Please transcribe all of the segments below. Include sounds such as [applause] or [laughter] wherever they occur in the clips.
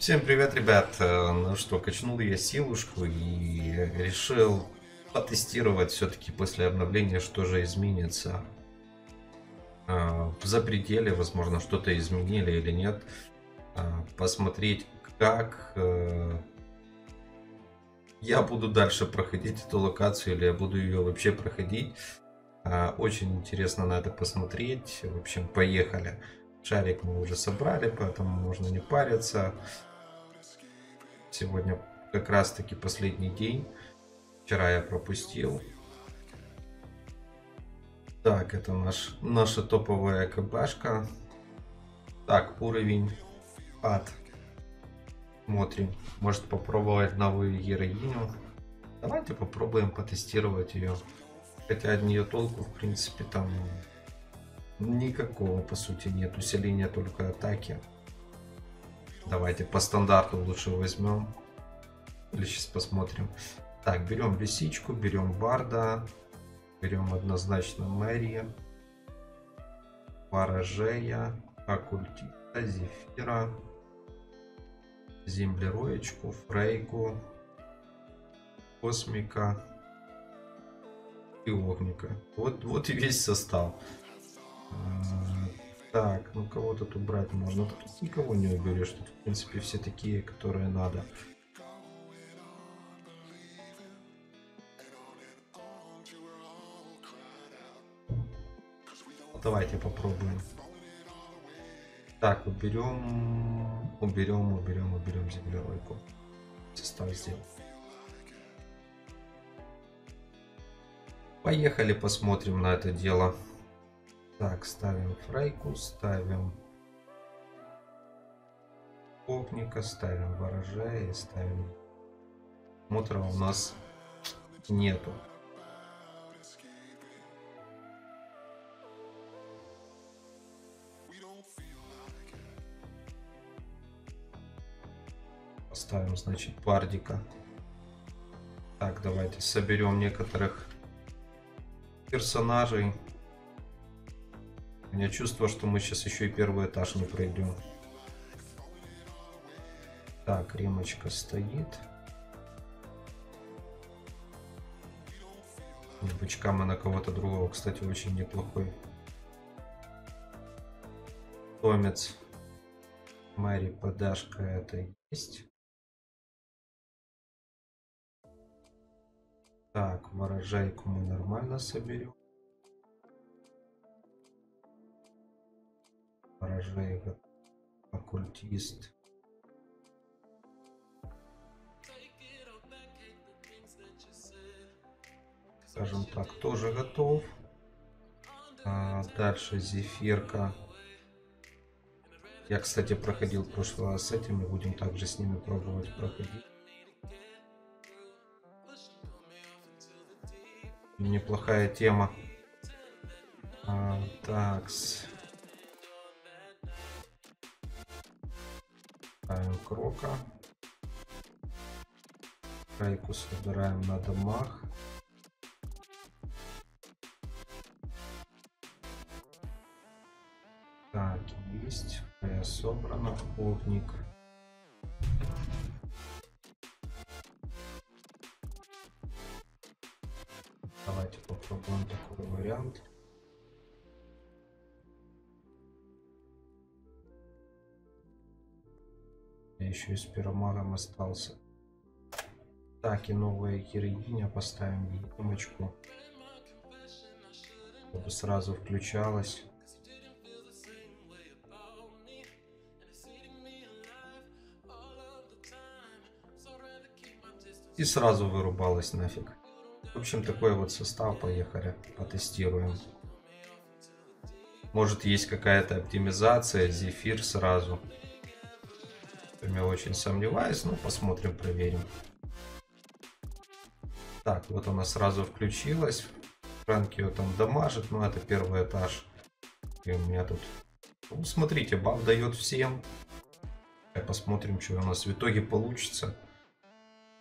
Всем привет, ребят! Э, Ну что, качнул я силушку и решил потестировать все-таки после обновления, что же изменится. Э, В запределе, возможно, что-то изменили или нет. Э, Посмотреть, как я буду дальше проходить эту локацию или я буду ее вообще проходить. Очень интересно на это посмотреть. В общем, поехали. Шарик мы уже собрали, поэтому можно не париться. Сегодня как раз таки последний день. Вчера я пропустил. Так, это наш, наша топовая КБшка. Так, уровень ад. Смотрим. Может попробовать новую героиню. Давайте попробуем потестировать ее. Хотя от нее толку, в принципе, там никакого, по сути, нет. Усиления только атаки. Давайте по стандарту лучше возьмем. Или сейчас посмотрим. Так, берем лисичку, берем барда. Берем однозначно Мэри. Ворожея. Оккультиста, Зефира. Землероечку, Фрейку. Космика. И Огника. Вот, вот и весь состав. Так, ну кого тут убрать можно? Тут никого не уберешь. Тут, в принципе, все такие, которые надо. Давайте попробуем. Так, уберем, уберем, уберем, уберем землеройку. Состав сделал. Поехали, посмотрим на это дело. Так, ставим фрейку, ставим Огника, ставим ворожая и ставим... Мутра у нас нету. Поставим, значит, пардика. Так, давайте соберем некоторых персонажей. У меня чувство, что мы сейчас еще и первый этаж не пройдем. Так, ремочка стоит. С бычка мы на кого-то другого, кстати, очень неплохой. Томец. Мэри, подашка это есть. Так, ворожайку мы нормально соберем. Ворожайка, оккультист. Скажем так, тоже готов. А, дальше зефирка. Я, кстати, проходил в прошлый раз с этими. Будем также с ними пробовать проходить. Неплохая тема. А, такс. Ставим крока. Райку собираем на домах. Так, есть. Собрано. Огник. Еще и с пиромагом остался. Так, и новая героиня. Поставим ямочку. Чтобы сразу включалась. И сразу вырубалась нафиг. В общем, такой вот состав. Поехали, потестируем. Может, есть какая-то оптимизация, зефир сразу. Я очень сомневаюсь, но посмотрим, проверим. Так, вот она сразу включилась. Фрэнк ее там дамажит, но это первый этаж. И у меня тут... Ну, смотрите, баф дает всем. Посмотрим, что у нас в итоге получится.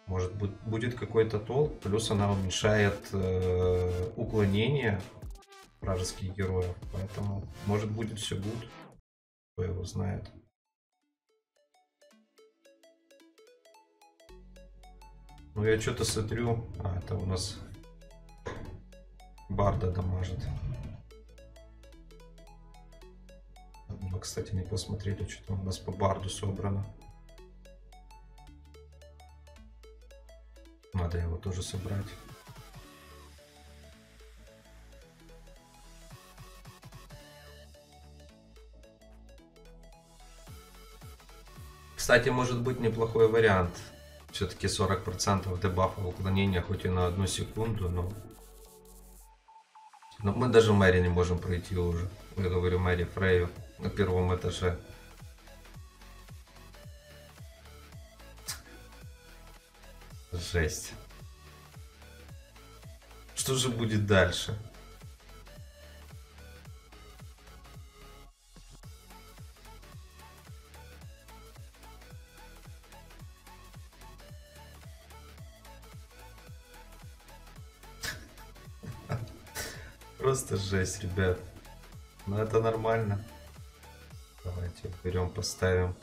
Может будет какой-то толк. Плюс она уменьшает э, уклонение вражеских героев. Поэтому может будет все гуд. Кто его знает. Ну я что-то смотрю. А, это у нас Барда дамажит. Мы, кстати, не посмотрели, что там у нас по Барду собрано. Надо его тоже собрать. Кстати, может быть неплохой вариант. Все-таки 40% дебафа уклонения хоть и на одну секунду, но... Но мы даже Мэри не можем пройти уже. Я говорю Мэри Фрейю на первом этаже. Жесть. Что же будет дальше? Просто жесть, ребят. Но ну, это нормально. Давайте берем, поставим.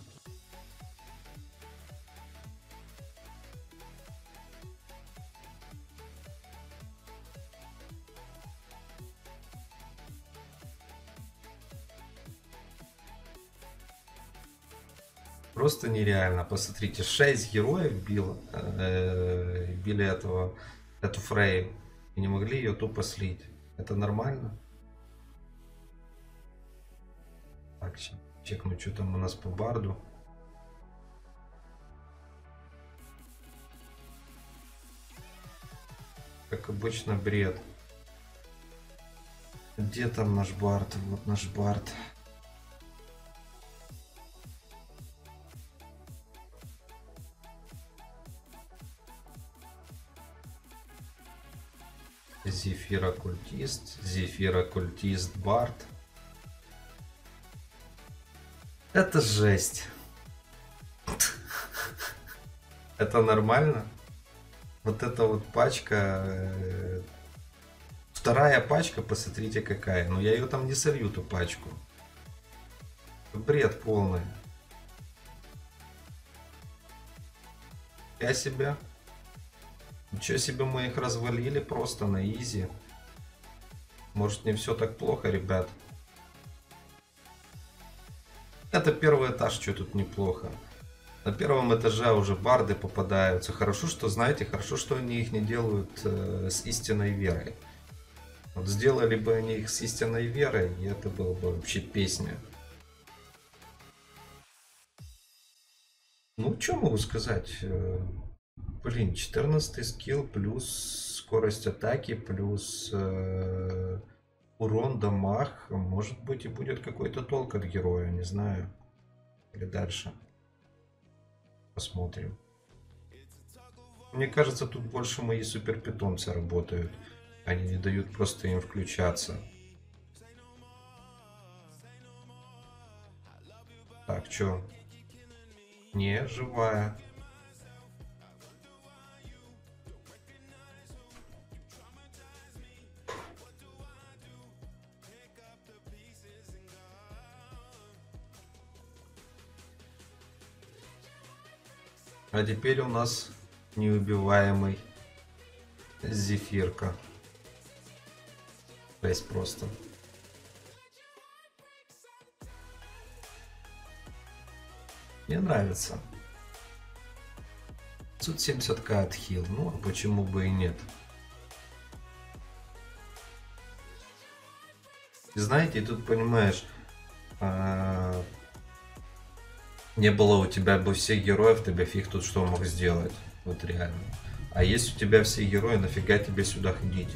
Просто нереально. Посмотрите, 6 героев бил, э, били этого, эту Фрей и не могли ее тупо слить. Это нормально? Так, чекну, что там у нас по барду. Как обычно, бред. Где там наш бард? Вот наш бард. Зефир оккультист, Зефир оккультист Барт. Это жесть. [laughs] Это нормально? Вот эта вот пачка... Э, вторая пачка, посмотрите какая. Но я ее там не солью, ту пачку. Бред полный. Я себя. Ничего себе мы их развалили просто на изи. Может не все так плохо, ребят. Это первый этаж, что тут неплохо. На первом этаже уже барды попадаются. Хорошо, что, знаете, хорошо, что они их не делают э, с истинной верой. Вот сделали бы они их с истинной верой, и это было бы вообще песня. Ну, что могу сказать? Блин, 14 скилл плюс скорость атаки, плюс э, урон, дамаг. Может быть и будет какой-то толк от героя, не знаю. Или дальше. Посмотрим. Мне кажется, тут больше мои супер питомцы работают. Они не дают просто им включаться. Так, чё? Не, живая. А теперь у нас неубиваемый зефирка. То есть просто. Мне нравится. 570к отхил. Ну, а почему бы и нет? знаете, тут понимаешь, а, не было у тебя бы всех героев, ты бы фиг тут что мог сделать. Вот реально. А есть у тебя все герои, нафига тебе сюда ходить?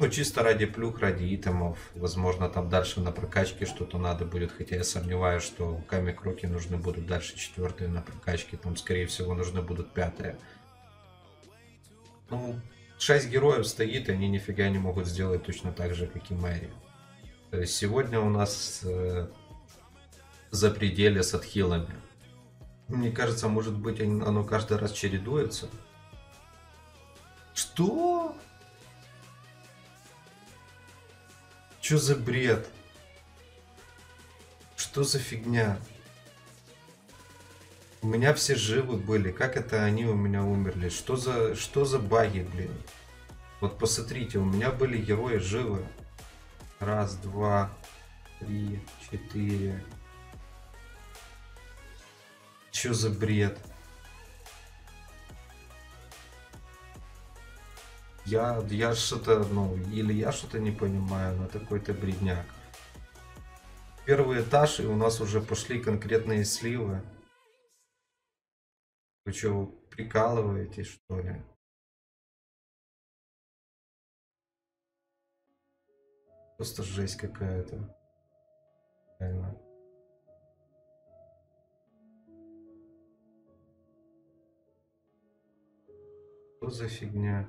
Ну, чисто ради плюх, ради итемов. Возможно, там дальше на прокачке что-то надо будет. Хотя я сомневаюсь, что Ками Кроки нужны будут дальше четвертые на прокачке. Там, скорее всего, нужны будут пятые. Ну, шесть героев стоит, и они нифига не могут сделать точно так же, как и Мэри. То есть сегодня у нас э, за пределе с отхилами. Мне кажется, может быть, оно каждый раз чередуется. Что? Что за бред? Что за фигня? У меня все живы были. Как это они у меня умерли? Что за, что за баги, блин? Вот посмотрите, у меня были герои живы. Раз, два, три, четыре. Что за бред? Я, я что-то, ну, или я что-то не понимаю, но такой-то бредняк. Первый этаж, и у нас уже пошли конкретные сливы. Вы что, прикалываетесь, что ли? Просто жесть какая-то. Реально. Что за фигня?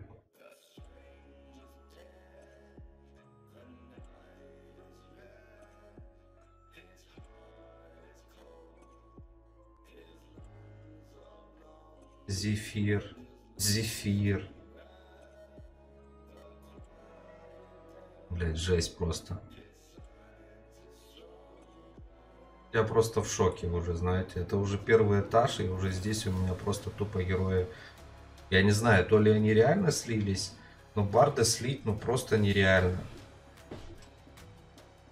Зефир. Зефир. Блять, жесть просто. Я просто в шоке уже, знаете. Это уже первый этаж, и уже здесь у меня просто тупо герои. Я не знаю, то ли они реально слились, но Барда слить ну просто нереально.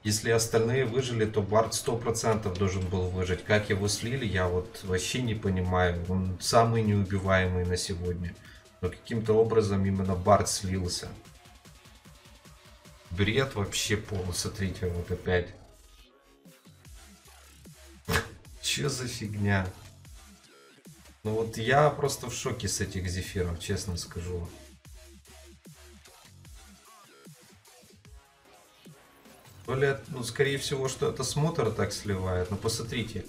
Если остальные выжили, то Бард 100% должен был выжить. Как его слили, я вот вообще не понимаю. Он самый неубиваемый на сегодня. Но каким-то образом именно Бард слился. Бред вообще полный. Смотрите, вот опять. Че за фигня? Ну вот я просто в шоке с этих зефиров, честно скажу. То ну, скорее всего, что это смотр так сливает. Но посмотрите.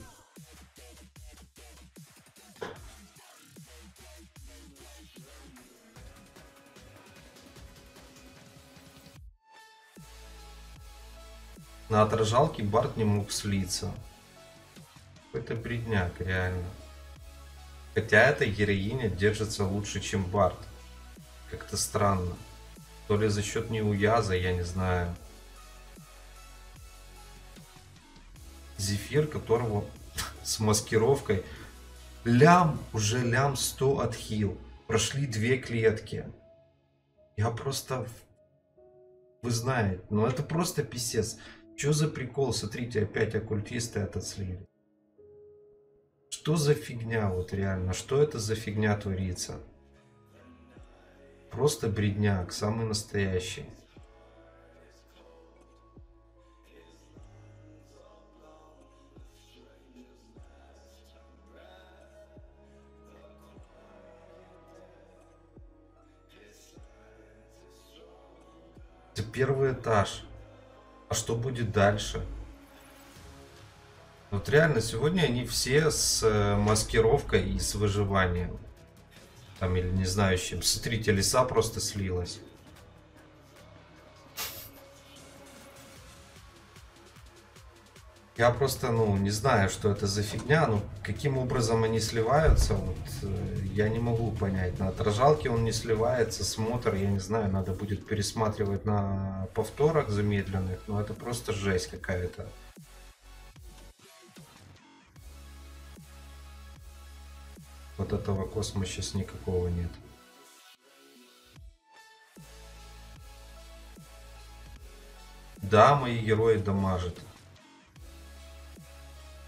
На отражалке Барт не мог слиться. Какой-то бредняк, реально. Хотя эта героиня держится лучше, чем Барт. Как-то странно. То ли за счет неуяза, я не знаю. Зефир, которого [laughs] с маскировкой лям, уже лям 100 отхил. Прошли две клетки. Я просто... Вы знаете, ну это просто писец. Что за прикол? Смотрите, опять оккультисты этот слили. Что за фигня вот реально? Что это за фигня творится? Просто бредняк, самый настоящий. Это первый этаж. А что будет дальше? Вот реально, сегодня они все с э, маскировкой и с выживанием. Там, или не знаю, с чем. Смотрите, леса просто слилась. Я просто, ну, не знаю, что это за фигня, ну, каким образом они сливаются, вот, э, я не могу понять. На отражалке он не сливается, смотр, я не знаю, надо будет пересматривать на повторах замедленных, но это просто жесть какая-то. Вот этого космоса сейчас никакого нет. Да, мои герои дамажат.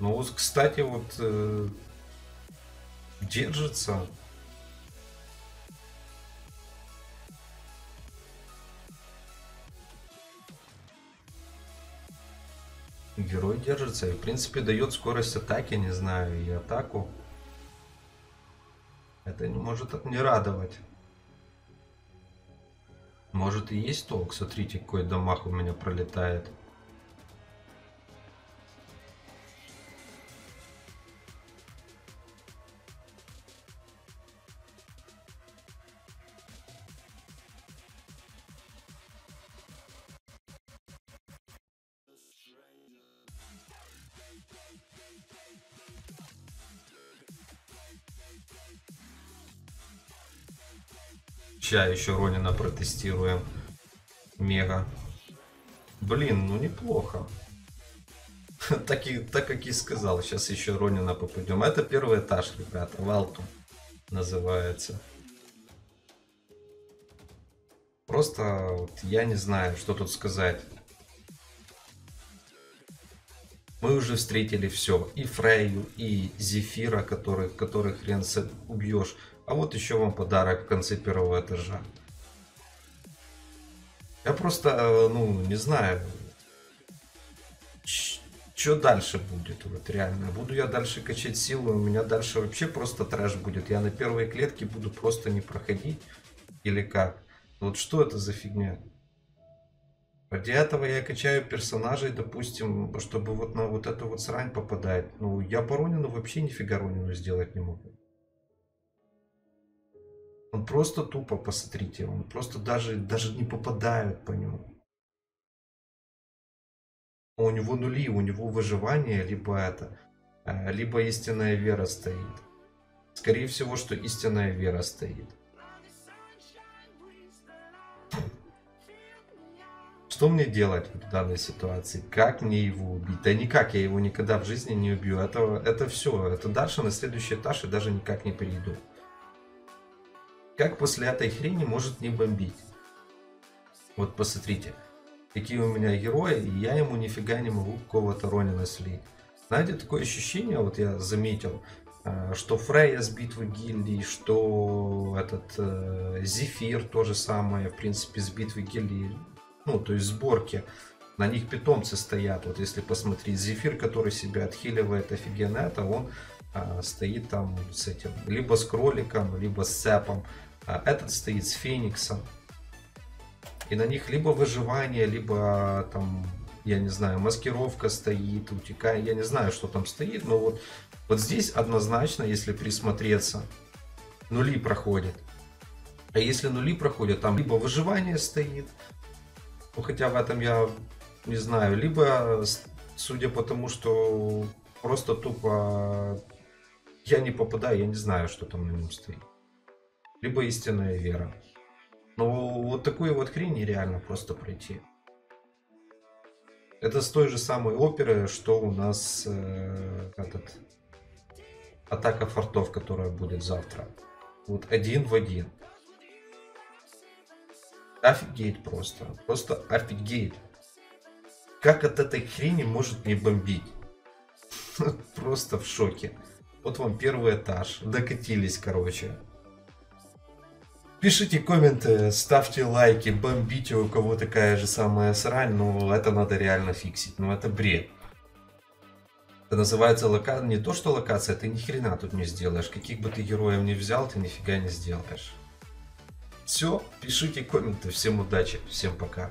Ну вот, кстати, вот э, держится. Герой держится и, в принципе, дает скорость атаки, не знаю, и атаку. Это не может не радовать. Может и есть толк. Смотрите, какой дамаг у меня пролетает. Сейчас еще Ронина протестируем. Мега. Блин, ну неплохо. [laughs] Так, и, так как и сказал, сейчас еще Ронина попадем. Это первый этаж, ребята, Валту называется. Просто вот, я не знаю, что тут сказать. Мы уже встретили все. И Фрейю, и Зефира, который, который хрен убьешь. А вот еще вам подарок в конце первого этажа. Я просто, э, ну, не знаю, что дальше будет, вот реально. Буду я дальше качать силу, у меня дальше вообще просто трэш будет. Я на первые клетки буду просто не проходить. Или как? Вот что это за фигня? Ради этого я качаю персонажей, допустим, чтобы вот на вот эту вот срань попадать. Ну, я по Ронину вообще нифига Ронину сделать не могу. Он просто тупо, посмотрите, он просто даже, даже не попадает по нему. У него нули, у него выживание, либо это, э, либо истинная вера стоит. Скорее всего, что истинная вера стоит. Что мне делать в данной ситуации? Как мне его убить? Да никак, я его никогда в жизни не убью. Это, это все. Это дальше на следующий этаж и даже никак не перейду. Как после этой хрени может не бомбить? Вот посмотрите, какие у меня герои, и я ему нифига не могу какого-то Ронина слить. Знаете, такое ощущение, вот я заметил, э, что Фрейя с битвы гильдии, что этот э, Зефир то же самое, в принципе, с битвы гильдии, ну, то есть сборки. На них питомцы стоят. Вот если посмотреть, Зефир, который себя отхиливает офигенно, это он а, стоит там с этим, либо с кроликом, либо с цепом. А этот стоит с Фениксом. И на них либо выживание, либо там, я не знаю, маскировка стоит, утекая. Я не знаю, что там стоит, но вот, вот здесь однозначно, если присмотреться, нули проходят. А если нули проходят, там либо выживание стоит, ну хотя в этом я не знаю, либо судя по тому, что просто тупо я не попадаю, я не знаю, что там на нем стоит либо истинная вера. Но вот такую вот хрень нереально просто пройти. Это с той же самой оперы, что у нас э, этот атака фортов, которая будет завтра. Вот один в один. Офигеть просто. Просто офигеть. Как от этой хрени может не бомбить? [laughs] Просто в шоке. Вот вам первый этаж. Докатились, короче. Пишите комменты, ставьте лайки, бомбите, у кого такая же самая срань, но это надо реально фиксить, ну это бред. Это называется лока... не то что локация, ты ни хрена тут не сделаешь. Каких бы ты героев не взял, ты нифига не сделаешь. Все, пишите комменты, всем удачи, всем пока.